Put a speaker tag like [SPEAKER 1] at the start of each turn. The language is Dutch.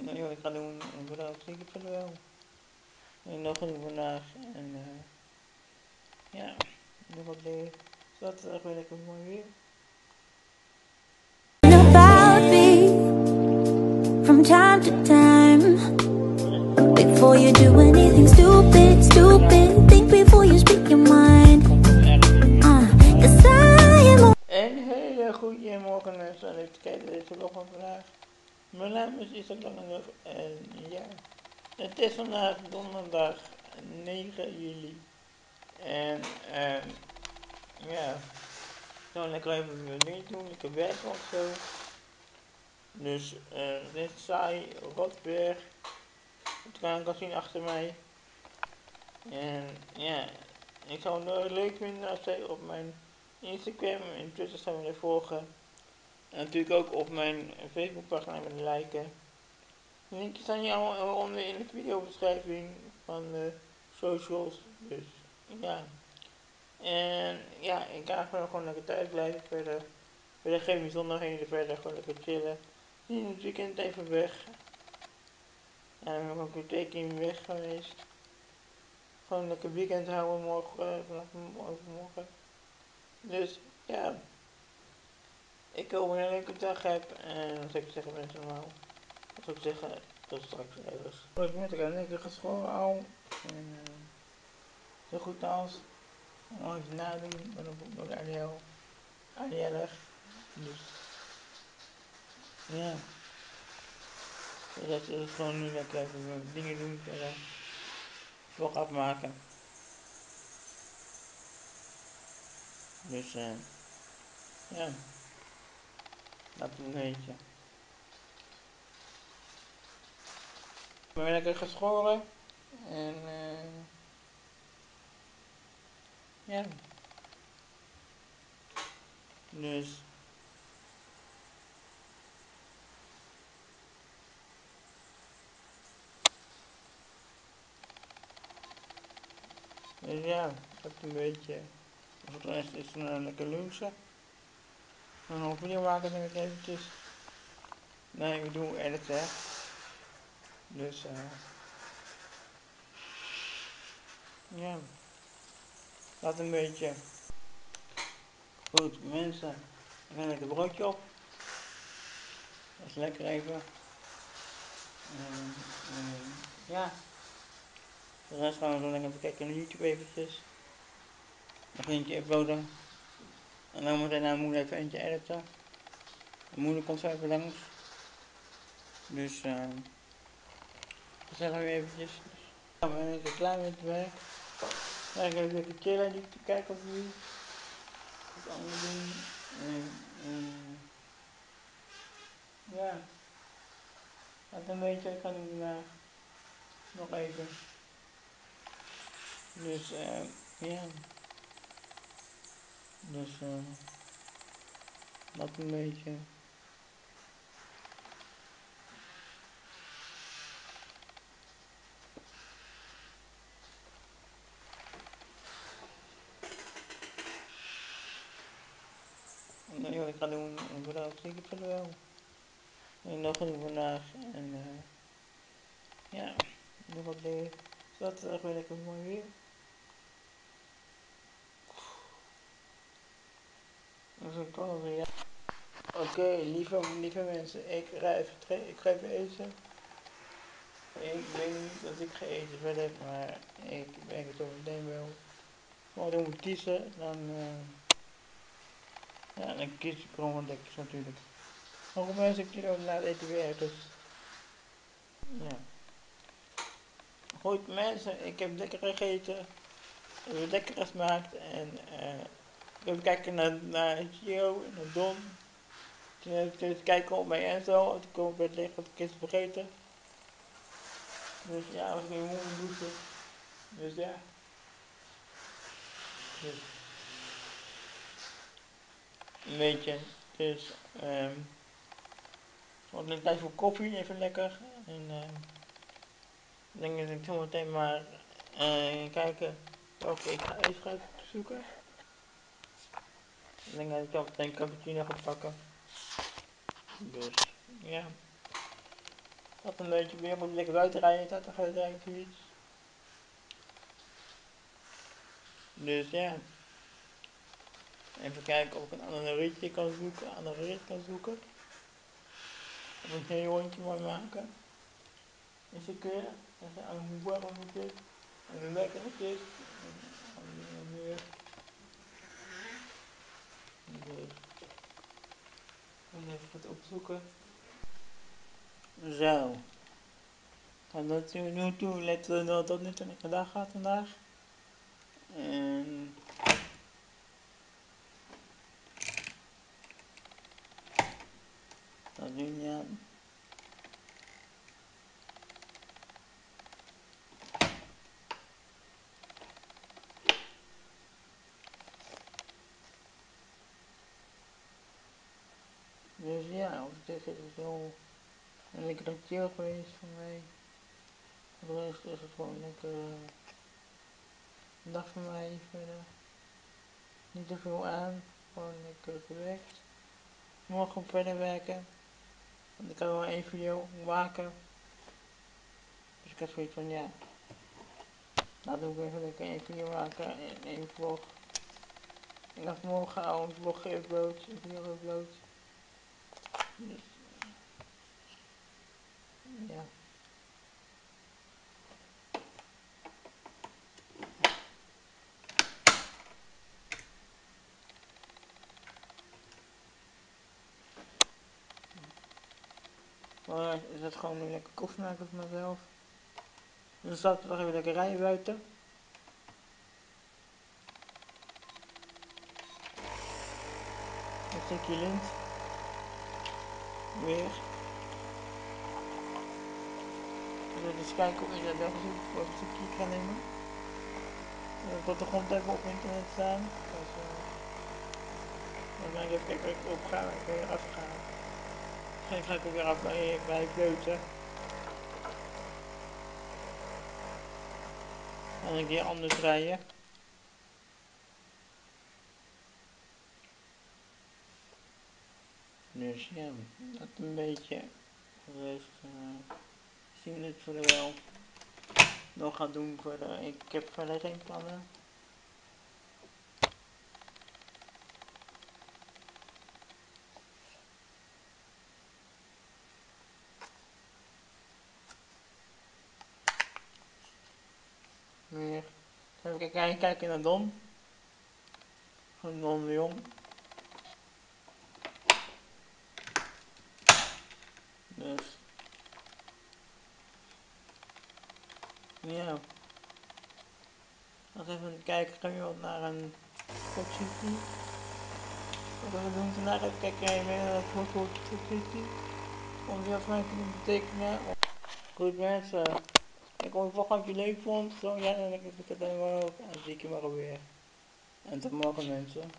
[SPEAKER 1] Nee, wat ik ga doen, en voor dat zie ik verder wel. En nog genoeg vandaag. En uh, ja, nog wat dingen. Zaterdag ben ik mooi weer.
[SPEAKER 2] About me from time to time. Before you do anything stupid, stupid, think before you speak your mind. Uh, cause I am
[SPEAKER 1] Een hele goede morgen mensen aan het kijken deze vlog van vandaag. Mijn naam is Isaac Langenhoff en ja, het is vandaag donderdag 9 juli. En ehm ja, ik ga lekker even mijn ding doen, lekker werken of zo. Dus eh het is saai, rot weer. Dat kan ik al zien achter mij. En ja, ik zou het leuk vinden als jij op mijn Instagram en Twitter zou willen volgen. En natuurlijk ook op mijn Facebookpagina willen liken. De linkjes staan hier allemaal onder in de videobeschrijving van de socials. Dus ja. En ja, ik ga gewoon, lekker thuis blijven verder. Verder geen bijzonderheden verder, gewoon lekker chillen. In het weekend even weg. Ja, ik ben ook weer twee keer weg geweest. Gewoon lekker weekend houden morgen, uh, vanaf overmorgen. Dus ja. Ik hoop dat je een leuke dag hebt. En dan zou ik zeggen mensen normaal. Dan zou ik zeggen tot straks ergens. Ik moet er lekker geschoren al. En uh, zo goed als. Nog even nadoen. Maar dan moet ik Ariel. Ariel Dus. Ja. De rest is gewoon nu lekker even dingen doen verder. Vlog afmaken. Dus eh. Uh, ja. Dat een beetje. Ik ben lekker geschoren. En uh, ja. Dus. Dus ja, dat een beetje. Voor de rest is het een lekker lunchen. Dan een video maken denk ik eventjes. Nee, ik doe editen. Dus uh, ja. Dat een beetje. Goed mensen. Ik ga lekker broodje op. Dat is lekker even. Uh, uh, ja. De rest gaan we zo lekker even kijken naar YouTube eventjes. Nog eentje uploaden. En dan meteen naar moeder even eentje editen. De moeder komt zo even langs. Dus uh, gezellig weer eventjes. Dan ben ik klaar met het werk. Dan ga ik even chillen en te kijken of wie. Wat andere dingen. En, en, ja. Dat een beetje, kan ik vandaag nog even. Dus uh, ja. Dus uh, dat een beetje. Nee, wat ik ga doen, en voor dat zie ik verder wel. En nog genoeg vandaag. En uh, ja, nog wat dingen. Zaterdag ben ik mooi weer. Ik. Oké, okay, lieve, mensen, ik ga even, ik ga even eten. Ik weet niet dat ik ga eten verder, maar ik denk het zo meteen wel. Maar dan moet kiezen, dan, uh, ja, dan kies ik gewoon wat lekkers natuurlijk. Nog mensen, ik kies ook na het eten weer, dus, ja. Goed mensen, ik heb lekker gegeten. Ik heb lekker gesmaakt en uh, even kijken naar, naar Gio en naar Don. Even, kijken op mij en zo. Toen kom ik bij het liggen wat ik gisteren vergeten. Dus ja, was ik mijn douchen. Dus ja. Dus. Een beetje. Dus, um, wat een tijd voor koffie, even lekker. En uh, ik denk dat ik zo meteen maar uh, kijken welke ik ga even zoeken. Ik denk dat ik meteen een cappuccino ga pakken. Dus, ja. gaat een beetje weer moet lekker buiten rijden, staat er geen fiets. Dus ja. Even kijken of ik een andere ritje kan zoeken, een andere rit kan zoeken. Of een heel rondje mooi maken. Is een keer, dat is warm het is. En lekker het is. En weer. Dus. Even wat opzoeken. Zo. Gaan dat nu toe, letten we dat dat niet een dag gaat vandaag. En dat nu niet aan. Dus ja, op zich is het wel een lekkere chill geweest voor mij. Voor de rest is het gewoon lekker uh, dag voor mij verder. Niet te veel aan, gewoon lekker gewerkt. Morgen verder werken. Want ik kan wel één video maken. Dus ik had zoiets van ja. Laten we even lekker één video maken en één vlog. Ik ga morgen al een vlog geüpload, een video geüpload ja. Maar is het gewoon een lekker koffie maken voor mezelf. Dan staat er nog even lekker rijden buiten. Een stukje lint. Weer. Dus eens kijken of ik dat wel gezien voor een stukje kan nemen. Ik heb de grond even op internet staan. Dus, uh, dan ga ik even kijken of ik op ga, ik weer afgaan. Ga ik ook weer af bij, bij Vleuten. En een keer anders rijden. Dus ja, dat een beetje. Rest, uh, zien het verder wel nog gaat doen verder. Ik heb verder geen plannen. Even kijken, kijken naar Don. Van Don de Jong. Dus. Ja. Nog even kijken, gaan we naar een City. Wat we doen vandaag, even kijken even naar het Food City. Om die af mij kunnen betekenen. Goed mensen. Ik hoop dat je leuk vond. Zo ja, dan ik het dan ook. En zie ik je maar weer. En tot morgen mensen.